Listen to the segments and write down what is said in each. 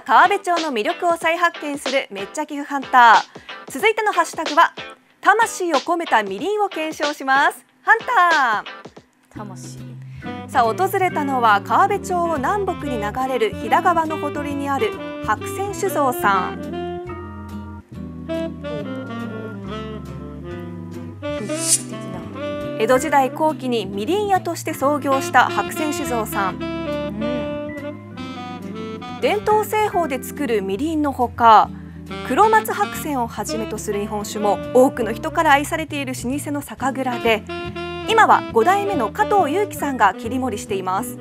川辺町の魅力を再発見するめっちゃ寄付ハンター。続いてのハッシュタグは魂を込めたみりんを検証します。ハンター。魂さあ訪れたのは川辺町を南北に流れる飛騨川のほとりにある白泉酒造さん。江戸時代後期にみりん屋として創業した白泉酒造さ、ん、伝統製法で作るみりんのほか黒松白泉をはじめとする日本酒も多くの人から愛されている老舗の酒蔵で今は5代目の加藤祐樹さんが切り盛りしています。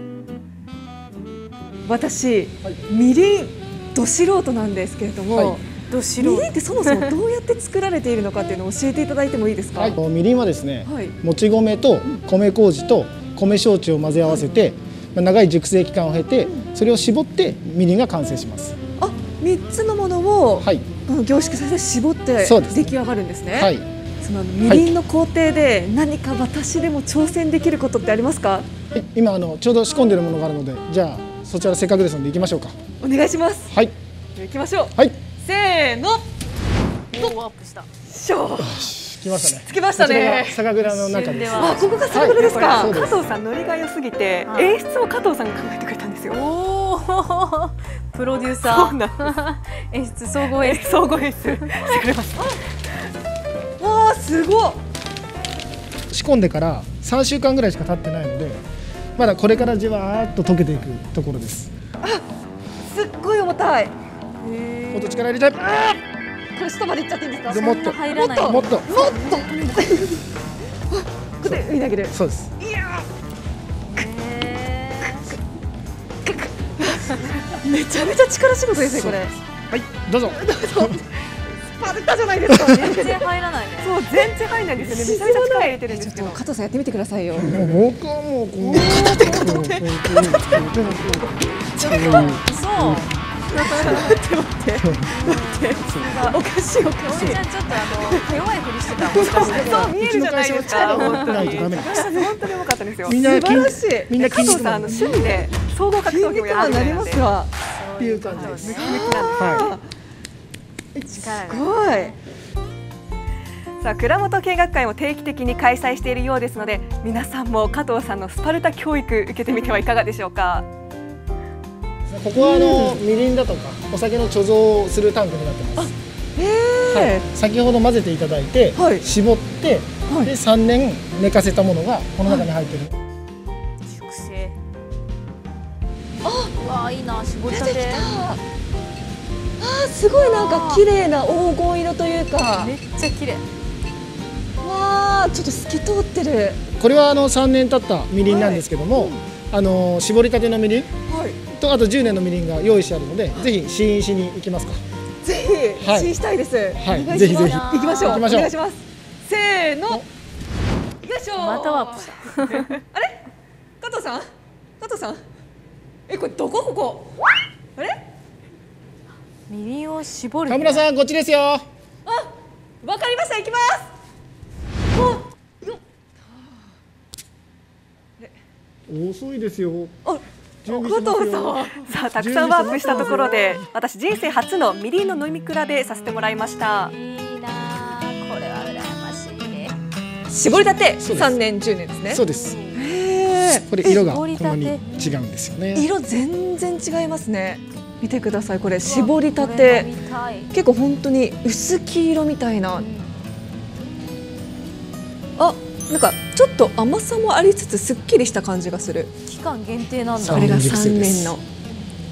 私、はい、みりんど素人なんですけれども、はい。みりんってそもそもどうやって作られているのかっていうのを教えていただいてもいいですか、はい、みりんはですね、はい、もち米と米麹と米焼酎を混ぜ合わせて、うん、長い熟成期間を経てそれを絞ってみりんが完成します。あ三つのものを、はい、凝縮させて絞って出来上がるんですね。はい。そのみりんの工程で何か私でも挑戦できることってありますか、はい、今あのちょうど仕込んでるものがあるのでじゃあそちらせっかくですので行きましょうか。お願いします。はい。行きましょう。はい。せーの。ワープした。しょ来ましたね。着きましたね。酒蔵の中です。あ、ここが酒蔵ですか。はい、加藤さんノリが良すぎて、はい、演出を加藤さんが考えてくれたんですよ。おお、プロデューサー。演出総合演出総合演出 してくれました。わあ、すごい。仕込んでから三週間ぐらいしか経ってないので、まだこれからじわーっと溶けていくところです。あ、すっごい重たい。もっと力入れたい。これ下までいっちゃっていいんですか？もっと入らない。もっともっと。ここで上に上げる。そうです。いや。めちゃめちゃ力仕事ですねこれ。はいどうぞ。どうぞ。スパルタじゃないですか。全然入らないね。そう全然入らないですよね。めちゃめちゃ力入れてるんですけど。加藤さんやってみてくださいよ。僕はもうこう。片手片手。そう。待って待って待っておかしい。おかしい。ちゃんちょっとあの弱い。ふりしてたもしかしてそう見えるじゃない。ですか本当に本当に良かったですよみんな素晴らしい。みんな加藤さんあの趣味で総合格闘技をやられてるのでってい。う感じですムキムキなんですすごい。さあ蔵元見学会も定期的に開催してい。るようですので皆さんも加藤さんのスパルタ教育受けてみてはい。かがでしょうかここはあのみりんだとかお酒の貯蔵するタンクになってます。はい、先ほど混ぜていただいて、はい、絞って、はい、で3年寝かせたものがこの中に入ってる。熟成。あ、わいいな絞りたて。あすごいなんか綺麗な黄金色というか。めっちゃ綺麗。わあちょっと透き通ってる。これはあの3年経ったみりんなんですけども、はい、あの絞りたてのみりん、はい、とあと10年のみりんが用意してあるので、ぜひ試飲しに行きますか。ぜひ、はい、試飲したいです。はい、ぜひぜひ行きましょう。行きましょう。お願いします。せーの。よいしょまたワープした。あれ？加藤さん？加藤さん？え、これどこ？ここ？あれ？みりんを絞る。田村さんこっちですよ。あ、わかりました。行きます。遅いですよ。あ、加藤さん さあたくさんワープしたところで私人生初のみりんの飲み比べさせてもらいました。いいなこれは羨ましい絞りたて三年十年ですね。そうです。これ色がほんまに違うんですよね。色全然違いますね。見てくださいこれ。絞りたて。結構本当に薄黄色みたいなあなんかちょっと甘さもありつつすっきりした感じがする。期間限定なんだ。これが3年の。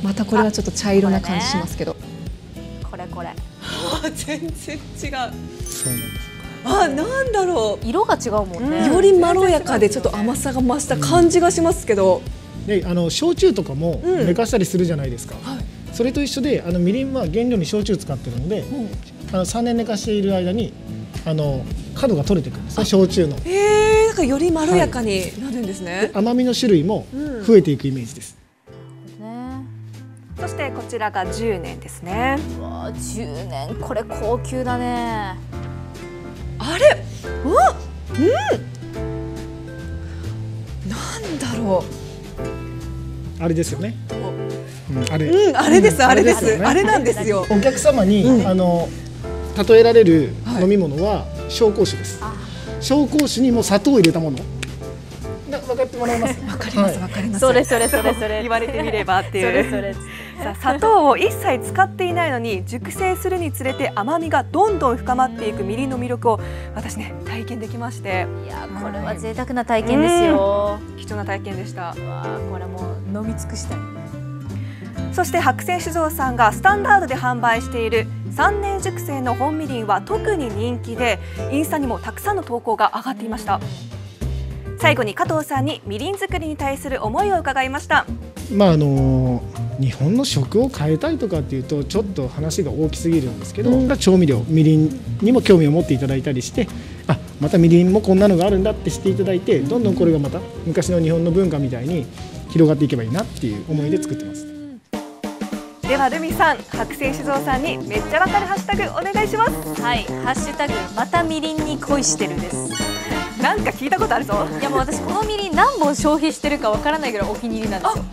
またこれはちょっと茶色な感じしますけど。これこれ全然違う。そうなんですあなんだろう。色が違うもんね、よりまろやかでちょっと甘さが増した感じがしますけど、であの焼酎とかも寝かしたりするじゃないですか、はい、それと一緒であのみりんは原料に焼酎使ってるので、あの3年寝かしている間にあの角が取れてくるんですね。焼酎の。へえだからよりまろやかになるんですね、はい、甘みの種類も増えていくイメージです、うん、そしてこちらが10年ですね。うわ10年。これ高級だね。あれ？うん。なんだろう。あれですよね。うん、あれ、うん、あれです、あれです、あれなんですよ。お客様に、あの例えられる飲み物は紹興酒です。紹興酒にも砂糖を入れたもの。分かってもらえます？わかります、わかります。それそれそれそれ。言われてみればっていう。それそれ。さあ砂糖を一切使っていないのに熟成するにつれて甘みがどんどん深まっていくみりんの魅力を私ね体験できましていやこれは贅沢な体験ですよ、貴重な体験でしたわこれもう飲み尽くしたいそして白泉酒造さんがスタンダードで販売している3年熟成の本みりんは特に人気でインスタにもたくさんの投稿が上がっていました。最後に加藤さんにみりん作りに対する思いを伺いました。まああの日本の食を変えたいとかっていうとちょっと話が大きすぎるんですけど、うん、調味料みりんにも興味を持っていただいたりしてあまたみりんもこんなのがあるんだって知っていただいてどんどんこれがまた昔の日本の文化みたいに広がっていけばいいなっていう思いで作ってます。ではルミさん白泉酒造さんにめっちゃわかるハッシュタグお願いします。はいハッシュタグまたみりんに恋してるです。なんか聞いたことあるぞ。いやもう私このみりん何本消費してるかわからないぐらいお気に入りなんですよ